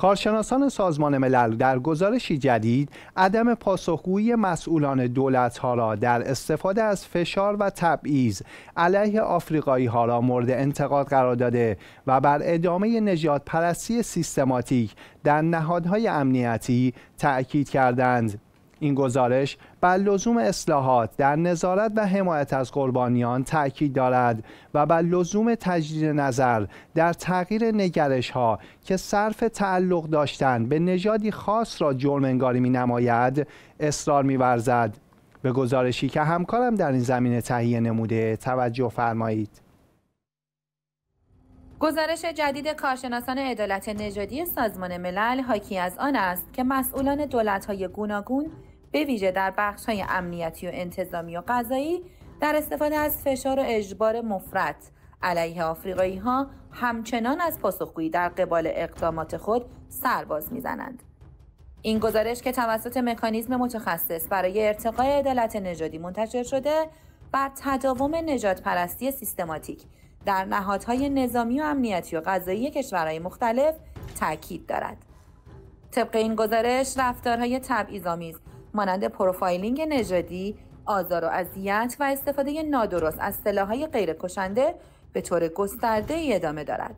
کارشناسان سازمان ملل در گزارشی جدید عدم پاسخگویی مسئولان دولتها را در استفاده از فشار و تبعیض علیه آفریقایی ها را مورد انتقاد قرار داده و بر ادامه نجات پرستی سیستماتیک در نهادهای امنیتی تأکید کردند. این گزارش بر لزوم اصلاحات در نظارت و حمایت از قربانیان تاکید دارد و بر لزوم تجدید نظر در تغییر نگرش ها که صرف تعلق داشتن به نژادی خاص را جرم انگاری می نماید اصرار می ورزد. به گزارشی که همکارم در این زمینه تهیه نموده توجه فرمایید. گزارش جدید کارشناسان عدالت نژادی سازمان ملل حاکی از آن است که مسئولان دولت‌های گوناگون به ویژه در بخش های امنیتی و انتظامی و قضایی در استفاده از فشار و اجبار مفرط علیه آفریقایی ها همچنان از پاسخگویی در قبال اقدامات خود سرباز می‌زنند. این گزارش که توسط مکانیزم متخصص برای ارتقای عدالت نژادی منتشر شده بر تداوم نجات پرستی سیستماتیک در نهادهای نظامی و امنیتی و قضایی کشورهای مختلف تاکید دارد. طبق این گزارش رفتارهای تبعیض‌آمیز مانند profiling نژادی، آزار و اذیت و استفاده نادرست از سلاح‌های غیرکشنده به طور گسترده ادامه دارد.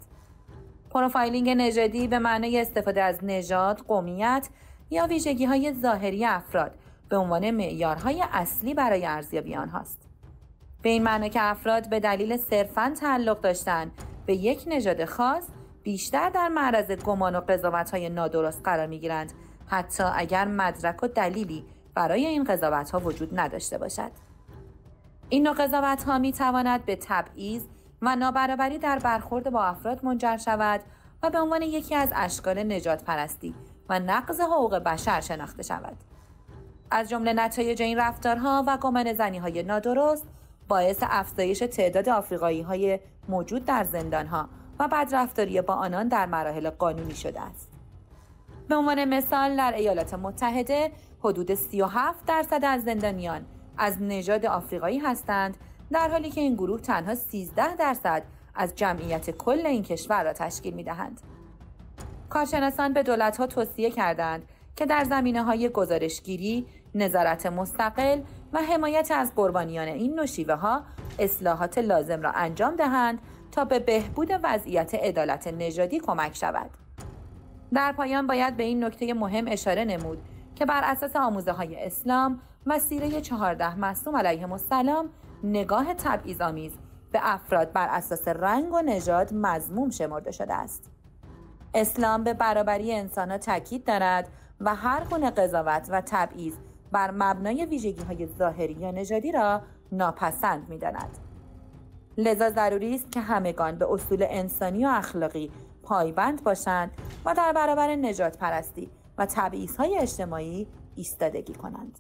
profiling نژادی به معنای استفاده از نژاد، قومیت یا ویژگی های ظاهری افراد به عنوان معیارهای اصلی برای ارزیابی آنهاست. به این معنی که افراد به دلیل صرفاً تعلق داشتن به یک نژاد خاص بیشتر در معرض گمان و های نادرست قرار می‌گیرند حتی اگر مدرک و دلیلی برای این قضاوت ها وجود نداشته باشد. این نوع قضاوت ها می تواند به تبعیض و نابرابری در برخورد با افراد منجر شود و به عنوان یکی از اشکال نجات پرستی و نقض حقوق بشر شناخته شود. از جمله نتایج این رفتارها و گمان زنی های نادرست باعث افزایش تعداد آفریقایی های موجود در زندان ها و بدرفتاری با آنان در مراحل قانونی شده است. به عنوان مثال در ایالات متحده حدود 37 درصد از زندانیان از نژاد آفریقایی هستند در حالی که این گروه تنها 13 درصد از جمعیت کل این کشور را تشکیل می دهند. کارشناسان به دولت ها توصیه کردند که در زمینه های گزارشگیری، نظارت مستقل و حمایت از قربانیان این نوشیوه ها اصلاحات لازم را انجام دهند تا به بهبود وضعیت عدالت نژادی کمک شود. در پایان باید به این نکته مهم اشاره نمود که بر اساس آموزه های اسلام و سیره چهارده مصوم علیهم السلام نگاه آمیز به افراد بر اساس رنگ و نژاد مضموم شمرده شده است. اسلام به برابری انسان تاکید دارد و هر گونه قضاوت و تبعیض بر مبنای ویژگی های ظاهری یا نژادی را ناپسند می داند. لذا ضروری است که همگان به اصول انسانی و اخلاقی پایبند باشند و در برابر نجات پرستی و تبعیض های اجتماعی ایستادگی کنند.